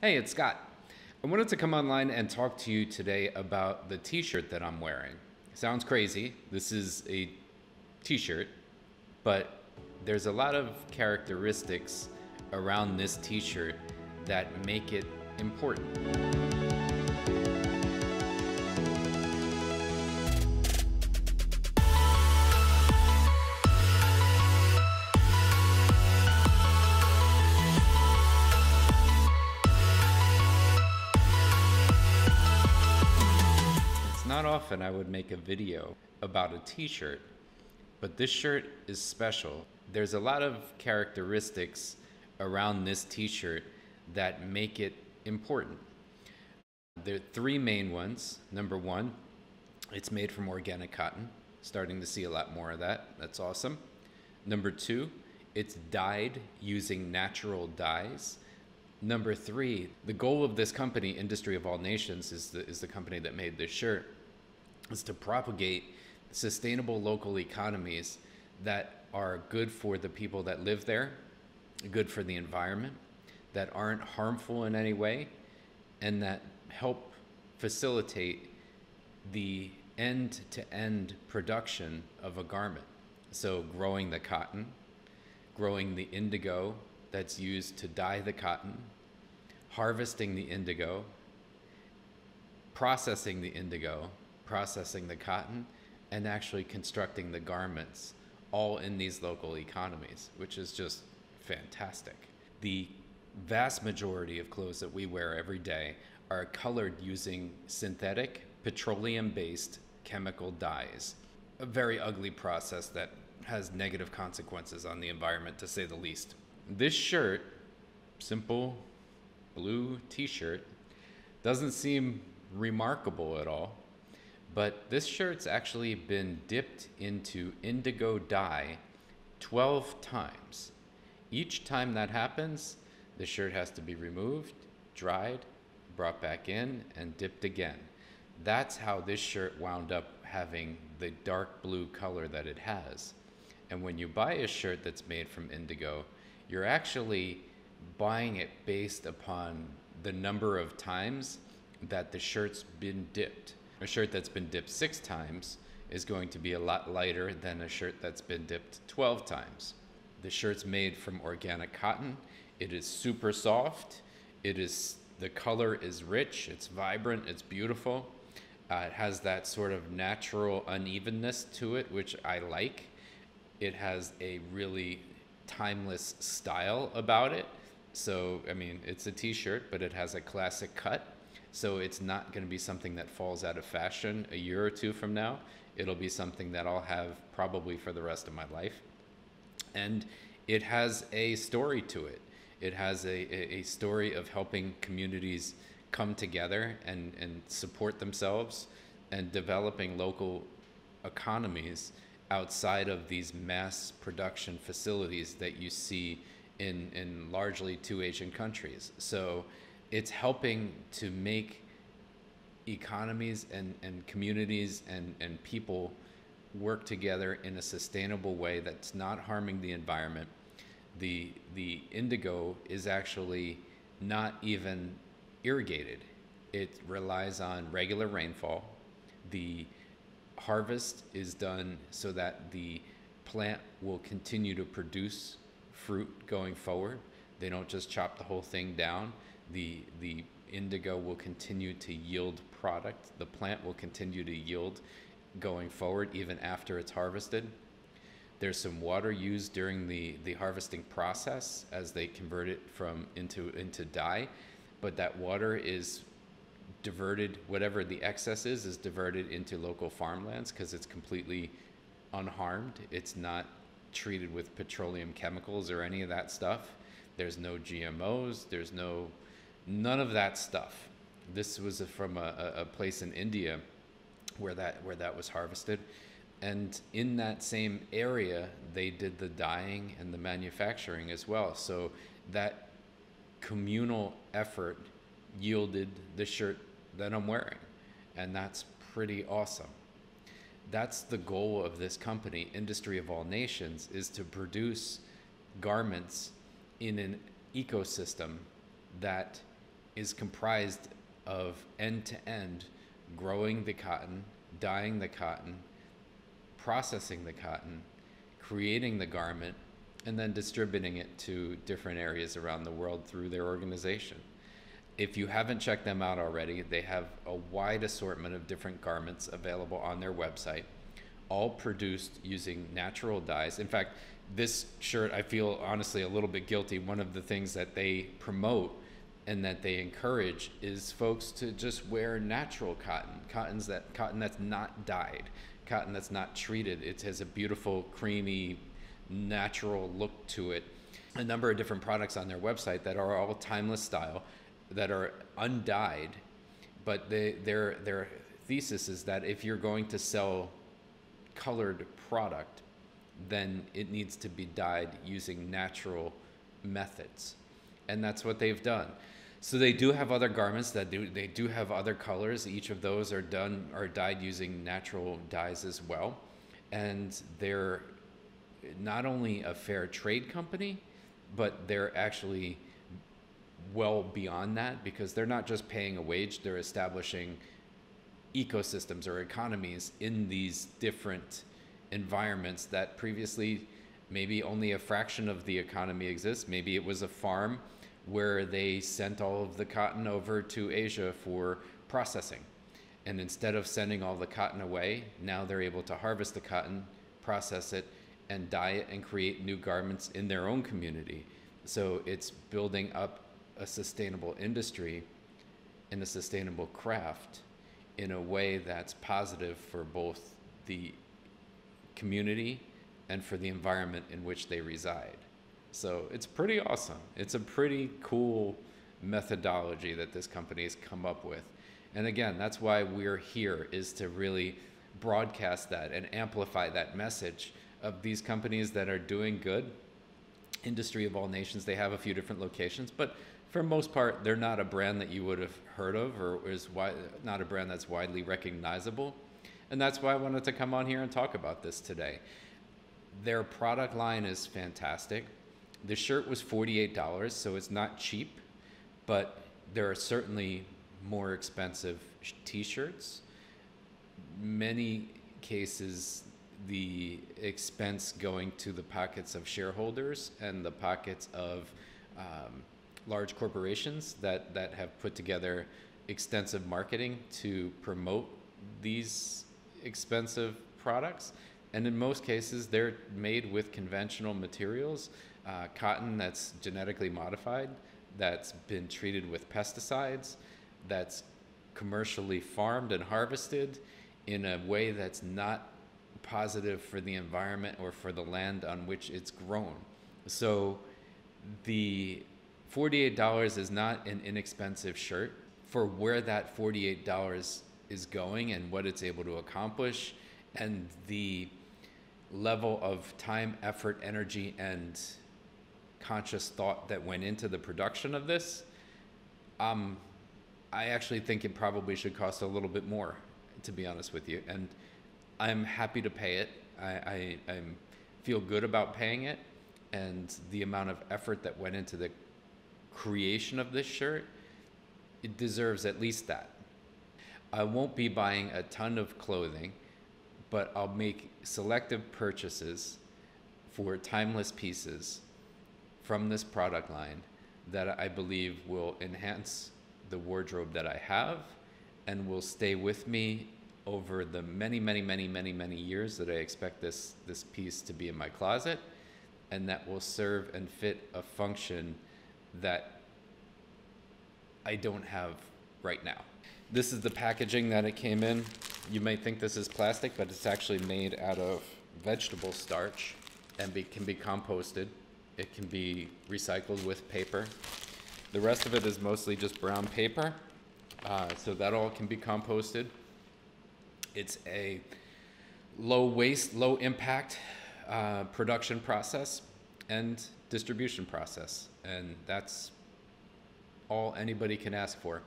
Hey, it's Scott. I wanted to come online and talk to you today about the t shirt that I'm wearing. Sounds crazy. This is a t shirt, but there's a lot of characteristics around this t shirt that make it important. Often I would make a video about a t shirt, but this shirt is special. There's a lot of characteristics around this t shirt that make it important. There are three main ones. Number one, it's made from organic cotton. Starting to see a lot more of that. That's awesome. Number two, it's dyed using natural dyes. Number three, the goal of this company, Industry of All Nations, is the, is the company that made this shirt, is to propagate sustainable local economies that are good for the people that live there, good for the environment, that aren't harmful in any way, and that help facilitate the end to end production of a garment. So, growing the cotton, growing the indigo that's used to dye the cotton, harvesting the indigo, processing the indigo, processing the cotton, and actually constructing the garments all in these local economies, which is just fantastic. The vast majority of clothes that we wear every day are colored using synthetic petroleum based chemical dyes. A very ugly process that has negative consequences on the environment, to say the least. This shirt, simple blue t shirt, doesn't seem remarkable at all, but this shirt's actually been dipped into indigo dye 12 times. Each time that happens, the shirt has to be removed, dried, brought back in, and dipped again. That's how this shirt wound up having the dark blue color that it has. And when you buy a shirt that's made from indigo, you're actually buying it based upon the number of times that the shirt's been dipped. A shirt that's been dipped six times is going to be a lot lighter than a shirt that's been dipped 12 times. The shirt's made from organic cotton. It is super soft. It is the color is rich. It's vibrant. It's beautiful. Uh, it has that sort of natural unevenness to it, which I like. It has a really timeless style about it. So, I mean, it's a t shirt, but it has a classic cut. So, it's not going to be something that falls out of fashion a year or two from now. It'll be something that I'll have probably for the rest of my life. And it has a story to it. It has a, a, story of helping communities come together and, and support themselves and developing local economies outside of these mass production facilities that you see in, in largely two Asian countries. So it's helping to make economies and, and communities and, and people work together in a sustainable way that's not harming the environment. The, the indigo is actually not even irrigated. It relies on regular rainfall. The harvest is done so that the plant will continue to produce fruit going forward. They don't just chop the whole thing down. The, the indigo will continue to yield product. The plant will continue to yield going forward even after it's harvested. There's some water used during the, the harvesting process as they convert it from into into dye, but that water is diverted whatever the excess is is diverted into local farmlands because it's completely unharmed. It's not treated with petroleum chemicals or any of that stuff. There's no GMOs, there's no none of that stuff. This was from a, a place in India where that where that was harvested. And in that same area they did the dyeing and the manufacturing as well. So that communal effort yielded the shirt that i'm wearing. And that's pretty awesome. That's the goal of this company industry of all nations is to produce garments in an ecosystem that is comprised of end to end growing the cotton, dyeing the cotton, processing the cotton, creating the garment, and then distributing it to different areas around the world through their organization. If you haven't checked them out already, they have a wide assortment of different garments available on their website, all produced using natural dyes. In fact, this shirt, I feel honestly a little bit guilty. One of the things that they promote and that they encourage is folks to just wear natural cotton, cottons that cotton that's not dyed, cotton that's not treated. It has a beautiful, creamy, natural look to it. A number of different products on their website that are all timeless style, that are undyed, but they, their their thesis is that if you're going to sell colored product, then it needs to be dyed using natural methods. And that's what they've done. So they do have other garments that do they do have other colors. Each of those are done are dyed using natural dyes as well. And they're not only a fair trade company, but they're actually well beyond that because they're not just paying a wage, they're establishing ecosystems or economies in these different environments that previously maybe only a fraction of the economy exists. Maybe it was a farm where they sent all of the cotton over to Asia for processing. And instead of sending all the cotton away, now they're able to harvest the cotton, process it, and dye it and create new garments in their own community. So it's building up a sustainable industry and a sustainable craft in a way that's positive for both the community and for the environment in which they reside. So it's pretty awesome. It's a pretty cool methodology that this company has come up with. And again, that's why we're here is to really broadcast that and amplify that message of these companies that are doing good. Industry of all nations, they have a few different locations, but for most part, they're not a brand that you would have heard of or is wi- not a brand that's widely recognizable. And that's why I wanted to come on here and talk about this today. Their product line is fantastic. The shirt was $48, so it's not cheap, but there are certainly more expensive t shirts. Many cases, the expense going to the pockets of shareholders and the pockets of um, large corporations that, that have put together extensive marketing to promote these expensive products. And in most cases, they're made with conventional materials uh, cotton that's genetically modified, that's been treated with pesticides, that's commercially farmed and harvested in a way that's not positive for the environment or for the land on which it's grown. So the $48 is not an inexpensive shirt for where that $48 is going and what it's able to accomplish and the level of time, effort, energy, and conscious thought that went into the production of this, um, I actually think it probably should cost a little bit more, to be honest with you. And I'm happy to pay it. I, I I'm, feel good about paying it, and the amount of effort that went into the creation of this shirt, it deserves at least that. I won't be buying a ton of clothing, but I'll make selective purchases for timeless pieces from this product line that I believe will enhance the wardrobe that I have and will stay with me over the many, many, many, many, many years that I expect this, this piece to be in my closet and that will serve and fit a function that I don't have right now. This is the packaging that it came in. You might think this is plastic, but it's actually made out of vegetable starch and be, can be composted. It can be recycled with paper. The rest of it is mostly just brown paper, uh, so that all can be composted. It's a low waste, low impact uh, production process and distribution process, and that's all anybody can ask for.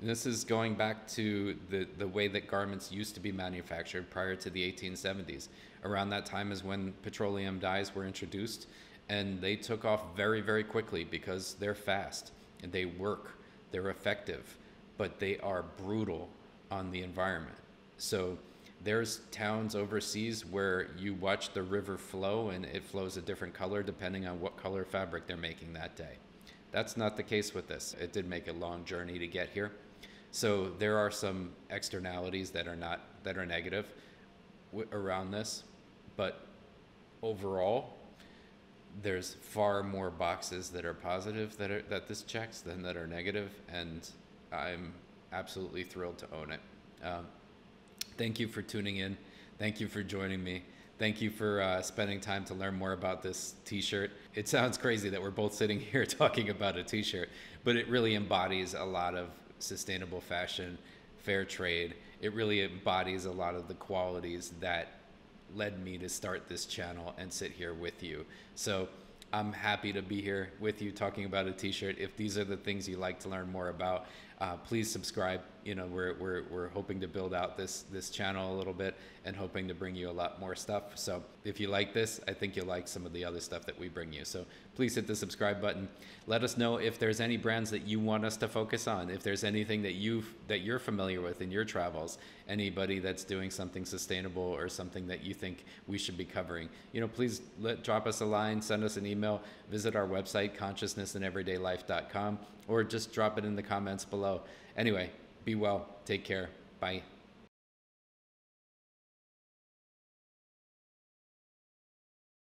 And this is going back to the, the way that garments used to be manufactured prior to the 1870s. Around that time is when petroleum dyes were introduced and they took off very, very quickly because they're fast and they work. they're effective, but they are brutal on the environment. So there's towns overseas where you watch the river flow and it flows a different color depending on what color fabric they're making that day. That's not the case with this. It did make a long journey to get here. So there are some externalities that are not that are negative w- around this, but overall there's far more boxes that are positive that are that this checks than that are negative and I'm absolutely thrilled to own it. Um, thank you for tuning in. Thank you for joining me. Thank you for uh, spending time to learn more about this t shirt. It sounds crazy that we're both sitting here talking about a t shirt, but it really embodies a lot of sustainable fashion, fair trade. It really embodies a lot of the qualities that led me to start this channel and sit here with you. So I'm happy to be here with you talking about a t-shirt. If these are the things you like to learn more about, uh, please subscribe. You know, we're, we're, we're hoping to build out this, this channel a little bit and hoping to bring you a lot more stuff. So if you like this, I think you'll like some of the other stuff that we bring you. So please hit the subscribe button. Let us know if there's any brands that you want us to focus on. If there's anything that you that you're familiar with in your travels, anybody that's doing something sustainable or something that you think we should be covering, you know, please let, drop us a line, send us an email, visit our website consciousnessineverydaylife.com or just drop it in the comments below. Anyway, be well. Take care. Bye.